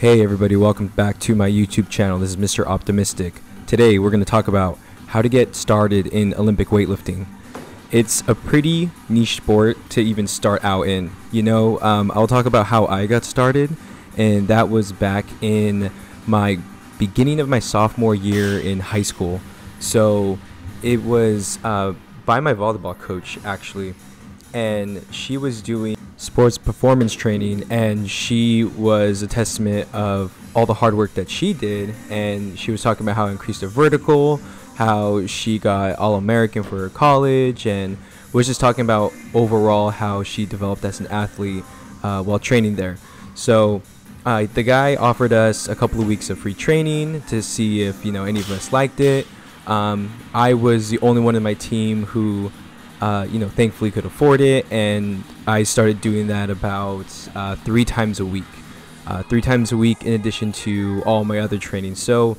Hey everybody, welcome back to my YouTube channel. This is Mr. Optimistic. Today we're going to talk about how to get started in Olympic weightlifting. It's a pretty niche sport to even start out in. You know, um, I'll talk about how I got started, and that was back in my beginning of my sophomore year in high school. So it was uh, by my volleyball coach actually, and she was doing sports performance training, and she was a testament of all the hard work that she did. And she was talking about how increased her vertical, how she got All American for her college, and was just talking about overall how she developed as an athlete uh, while training there. So uh, the guy offered us a couple of weeks of free training to see if you know any of us liked it. Um, I was the only one in my team who uh, you know, thankfully could afford it, and I started doing that about uh, three times a week. Uh, three times a week, in addition to all my other training. So,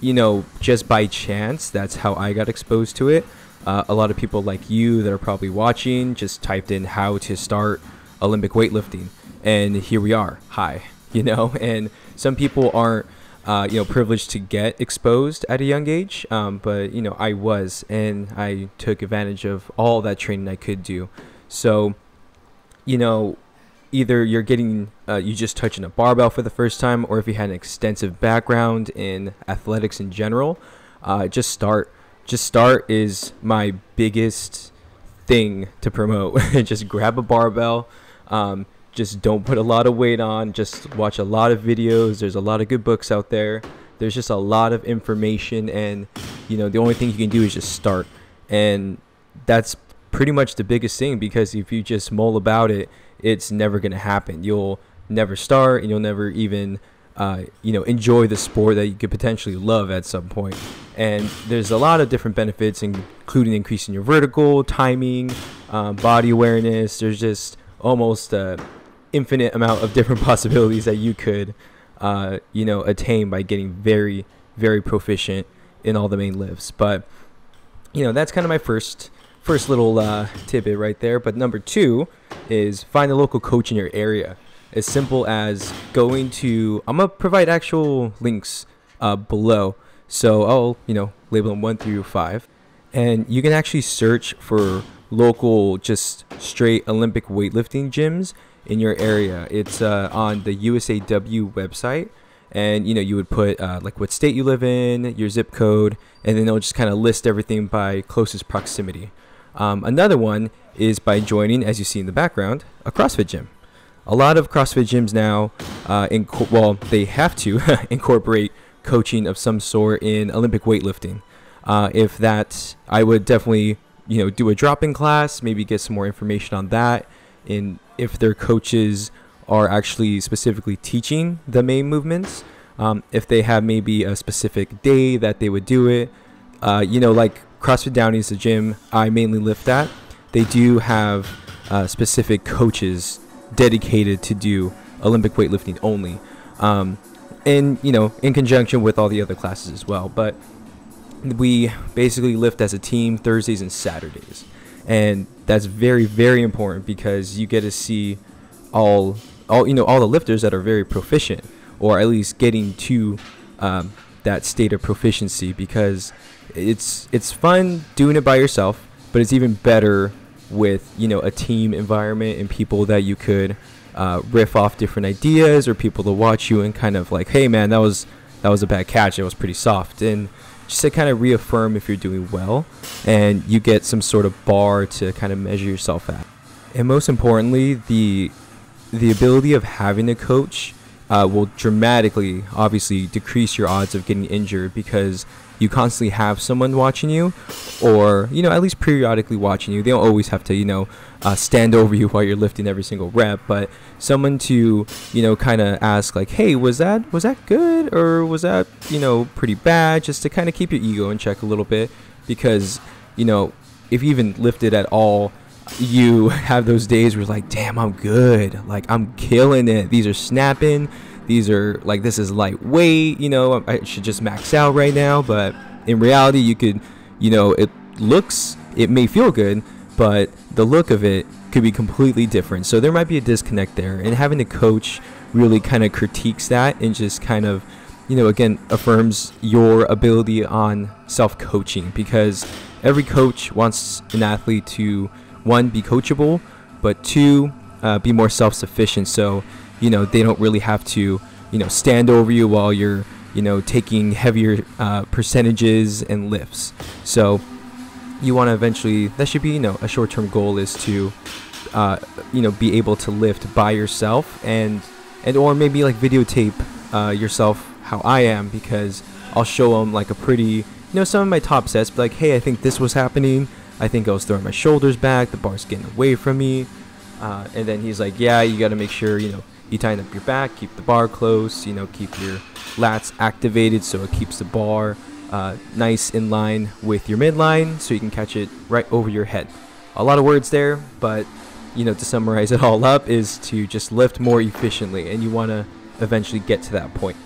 you know, just by chance, that's how I got exposed to it. Uh, a lot of people like you that are probably watching just typed in how to start Olympic weightlifting, and here we are. Hi, you know, and some people aren't uh, you know, privileged to get exposed at a young age. Um, but you know, I was, and I took advantage of all that training I could do. So, you know, either you're getting, uh, you just touching a barbell for the first time, or if you had an extensive background in athletics in general, uh, just start. Just start is my biggest thing to promote. just grab a barbell. Um, just don't put a lot of weight on just watch a lot of videos. There's a lot of good books out there. There's just a lot of information and you know the only thing you can do is just start. And that's pretty much the biggest thing because if you just mull about it it's never going to happen. You'll never start and you'll never even uh, you know enjoy the sport that you could potentially love at some point. and there's a lot of different benefits including increasing your vertical timing um, body awareness. There's just almost a infinite amount of different possibilities that you could, uh, you know, attain by getting very, very proficient in all the main lifts. But you know, that's kind of my first first little uh, tidbit right there. But number two is find a local coach in your area. As simple as going to. I'm gonna provide actual links uh, below, so I'll you know label them one through five, and you can actually search for local just straight Olympic weightlifting gyms in your area. It's uh, on the USAW website, and you know you would put uh, like what state you live in, your zip code, and then it'll just kind of list everything by closest proximity. Um, another one is by joining, as you see in the background, a CrossFit gym. A lot of CrossFit gyms now, uh, inco- well, they have to incorporate coaching of some sort in Olympic weightlifting. Uh, if that, I would definitely, you know, do a drop-in class, maybe get some more information on that, And if their coaches are actually specifically teaching the main movements. Um, if they have maybe a specific day that they would do it, uh, you know, like CrossFit Downey is the gym I mainly lift at. They do have uh, specific coaches dedicated to do Olympic weightlifting only, um, and you know, in conjunction with all the other classes as well. But we basically lift as a team Thursdays and Saturdays. And that's very very important because you get to see all all you know all the lifters that are very proficient or at least getting to um, that state of proficiency because it's it's fun doing it by yourself but it's even better with you know a team environment and people that you could uh, riff off different ideas or people to watch you and kind of like hey man that was that was a bad catch. It was pretty soft. And just to kind of reaffirm if you're doing well and you get some sort of bar to kind of measure yourself at. And most importantly, the the ability of having a coach uh, will dramatically, obviously, decrease your odds of getting injured because you constantly have someone watching you, or you know, at least periodically watching you. They don't always have to, you know, uh, stand over you while you're lifting every single rep, but someone to, you know, kind of ask like, "Hey, was that was that good, or was that, you know, pretty bad?" Just to kind of keep your ego in check a little bit, because you know, if you even lifted at all you have those days where like, damn, I'm good. Like I'm killing it. These are snapping. These are like this is lightweight. You know, I should just max out right now. But in reality, you could, you know, it looks, it may feel good, but the look of it could be completely different. So there might be a disconnect there. And having a coach really kind of critiques that and just kind of you know again affirms your ability on self coaching because every coach wants an athlete to one be coachable but two uh, be more self sufficient so you know they don't really have to you know stand over you while you're you know taking heavier uh, percentages and lifts. So you want to eventually that should be you know a short-term goal is to uh, you know be able to lift by yourself and and or maybe like videotape uh, yourself how I am because I'll show them like a pretty you know some of my top sets like hey I think this was happening I think I was throwing my shoulders back the bar's getting away from me uh, and then he's like yeah you got to make sure you know you tighten up your back keep the bar close you know keep your lats activated so it keeps the bar uh, nice in line with your midline so you can catch it right over your head. A lot of words there, but you know to summarize it all up is to just lift more efficiently, and you want to eventually get to that point.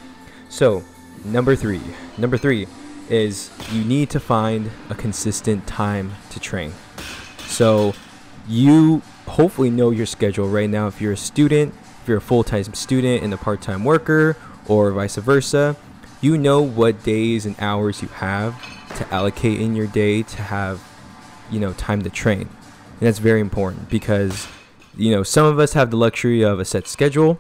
So number three, number three is you need to find a consistent time to train. So you hopefully know your schedule right now. If you're a student, if you're a full-time student and a part-time worker, or vice versa, you know what days and hours you have to allocate in your day to have you know time to train and that's very important because you know some of us have the luxury of a set schedule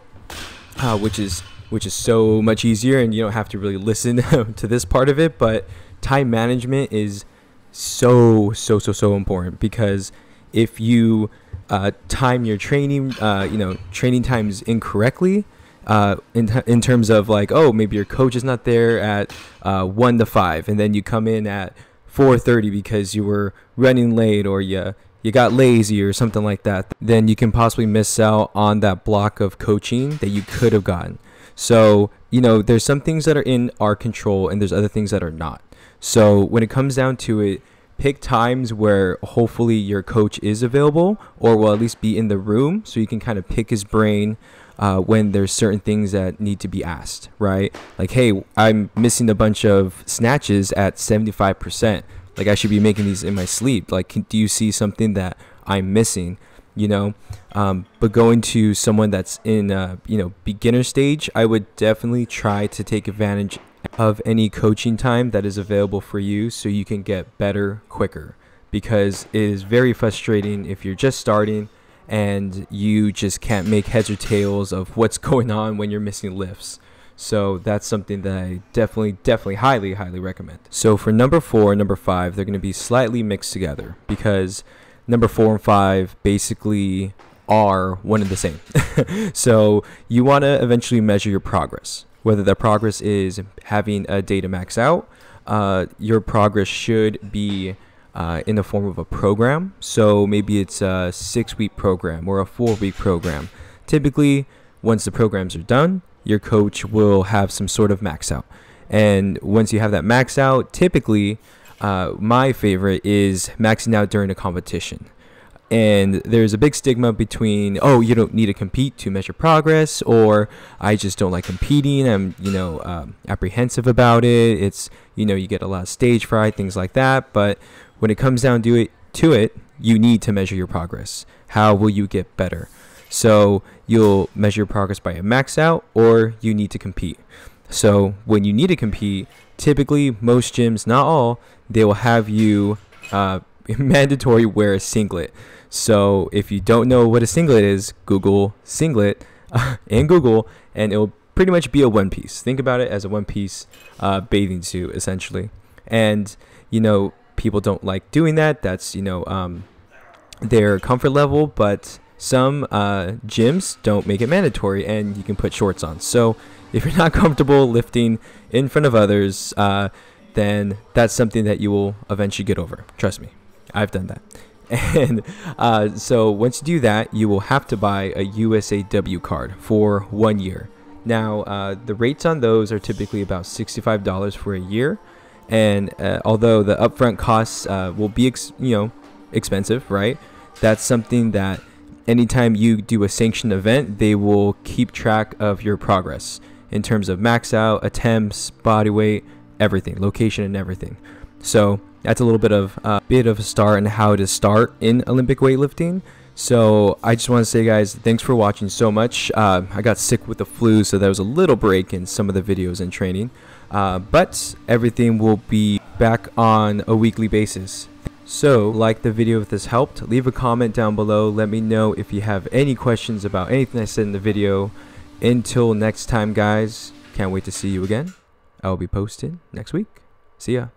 uh, which is which is so much easier and you don't have to really listen to this part of it but time management is so so so so important because if you uh, time your training uh, you know training times incorrectly uh, in, t- in terms of like, oh, maybe your coach is not there at uh, 1 to 5, and then you come in at 4.30 because you were running late or you, you got lazy or something like that, then you can possibly miss out on that block of coaching that you could have gotten. So, you know, there's some things that are in our control and there's other things that are not. So when it comes down to it, pick times where hopefully your coach is available or will at least be in the room so you can kind of pick his brain uh, when there's certain things that need to be asked, right? Like, hey, I'm missing a bunch of snatches at 75%. Like, I should be making these in my sleep. Like, do you see something that I'm missing? You know, um, but going to someone that's in, uh, you know, beginner stage, I would definitely try to take advantage of any coaching time that is available for you so you can get better quicker because it is very frustrating if you're just starting and you just can't make heads or tails of what's going on when you're missing lifts. So that's something that I definitely, definitely, highly, highly recommend. So for number four and number five, they're going to be slightly mixed together because number four and five basically are one and the same. so you want to eventually measure your progress. Whether that progress is having a data max out, uh, your progress should be uh, in the form of a program. So maybe it's a six week program or a four week program. Typically, once the programs are done, your coach will have some sort of max out. And once you have that max out, typically, uh, my favorite is maxing out during a competition. And there's a big stigma between, oh, you don't need to compete to measure progress, or I just don't like competing. I'm, you know, um, apprehensive about it. It's, you know, you get a lot of stage fright, things like that. But when it comes down to it, to it, you need to measure your progress. How will you get better? So you'll measure your progress by a max out, or you need to compete. So when you need to compete, typically most gyms, not all, they will have you uh, mandatory wear a singlet. So if you don't know what a singlet is, Google singlet in Google, and it'll pretty much be a one piece. Think about it as a one piece uh, bathing suit, essentially. And you know, people don't like doing that. That's you know um, their comfort level, but some uh, gyms don't make it mandatory, and you can put shorts on. So if you're not comfortable lifting in front of others, uh, then that's something that you will eventually get over. Trust me, I've done that. And uh, so once you do that, you will have to buy a USAW card for one year. Now, uh, the rates on those are typically about $65 for a year. And uh, although the upfront costs uh, will be, you know, expensive, right? That's something that anytime you do a sanctioned event, they will keep track of your progress in terms of max out, attempts, body weight, everything, location, and everything. So that's a little bit of a uh, bit of a start and how to start in Olympic weightlifting. So I just want to say, guys, thanks for watching so much. Uh, I got sick with the flu, so there was a little break in some of the videos and training. Uh, but everything will be back on a weekly basis. So, like the video if this helped, leave a comment down below. Let me know if you have any questions about anything I said in the video. Until next time, guys, can't wait to see you again. I will be posting next week. See ya.